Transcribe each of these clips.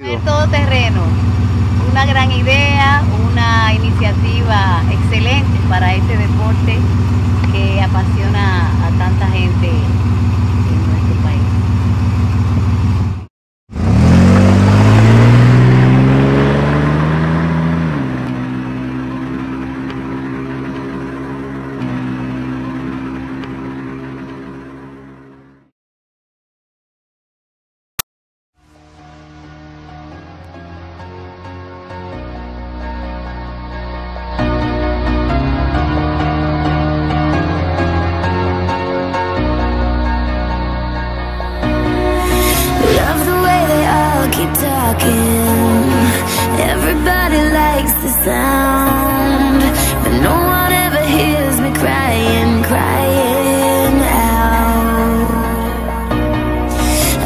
Todo terreno, una gran idea, una iniciativa excelente para este deporte que apasiona a tanta gente Everybody likes the sound, but no one ever hears me crying, crying out.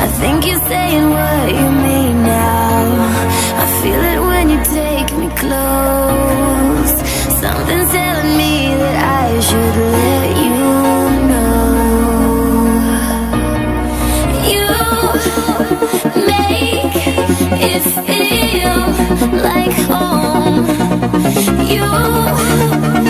I think you're saying what you mean now. I feel it when you take me close. Something's telling Take home. You.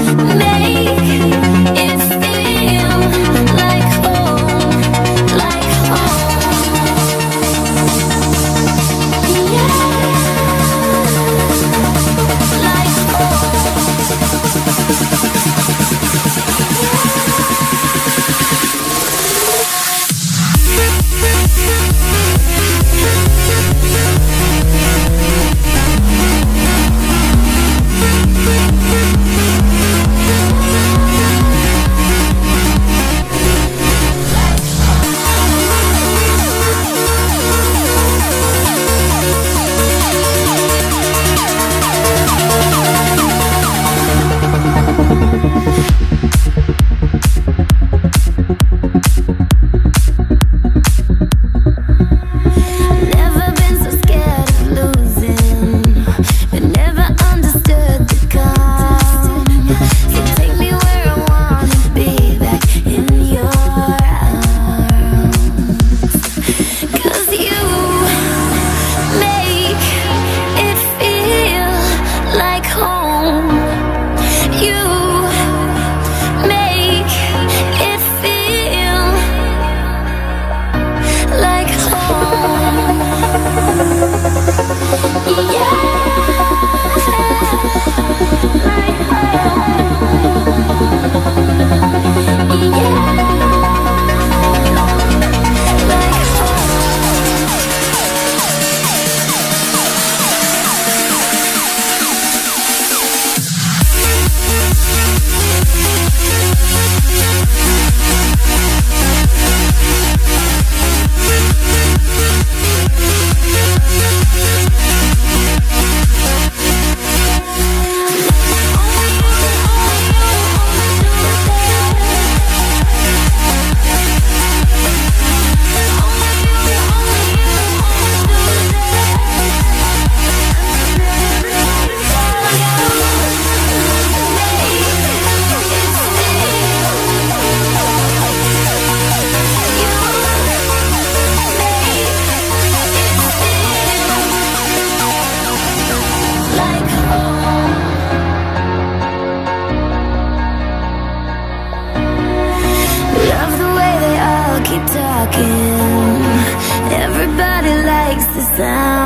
sound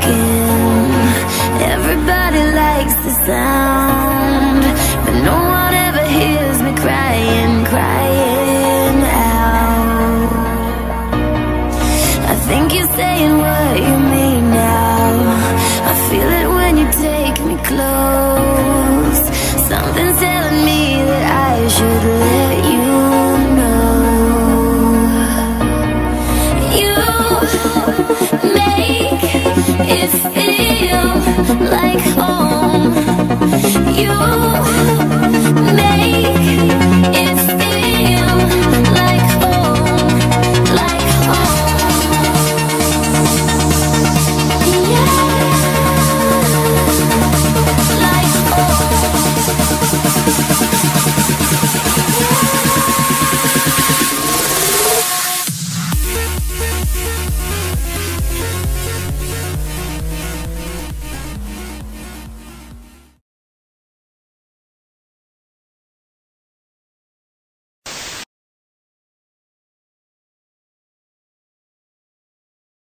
talking Everybody likes the sound But no one ever hears me crying, crying out. I think you're saying what you mean now. I feel it when you take me close. Something's telling me that I should let you know. You